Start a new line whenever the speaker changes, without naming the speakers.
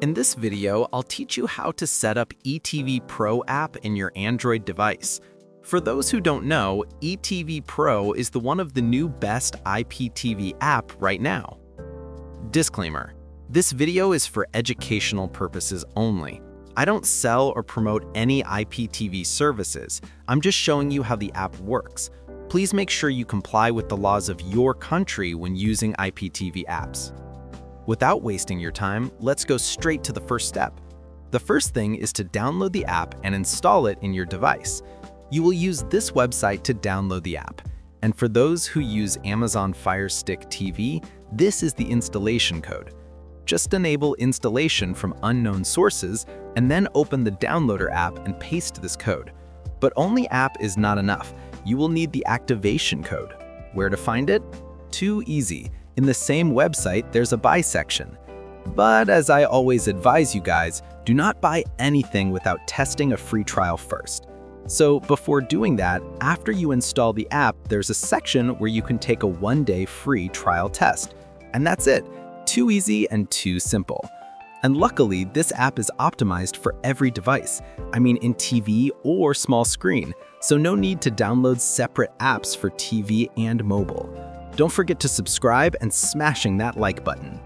In this video, I'll teach you how to set up ETV Pro app in your Android device. For those who don't know, ETV Pro is the one of the new best IPTV app right now. Disclaimer, this video is for educational purposes only. I don't sell or promote any IPTV services, I'm just showing you how the app works. Please make sure you comply with the laws of your country when using IPTV apps. Without wasting your time, let's go straight to the first step. The first thing is to download the app and install it in your device. You will use this website to download the app. And for those who use Amazon Fire Stick TV, this is the installation code. Just enable installation from unknown sources and then open the downloader app and paste this code. But only app is not enough. You will need the activation code. Where to find it? Too easy. In the same website, there's a buy section. But as I always advise you guys, do not buy anything without testing a free trial first. So before doing that, after you install the app, there's a section where you can take a one-day free trial test. And that's it. Too easy and too simple. And luckily, this app is optimized for every device. I mean in TV or small screen, so no need to download separate apps for TV and mobile. Don't forget to subscribe and smashing that like button.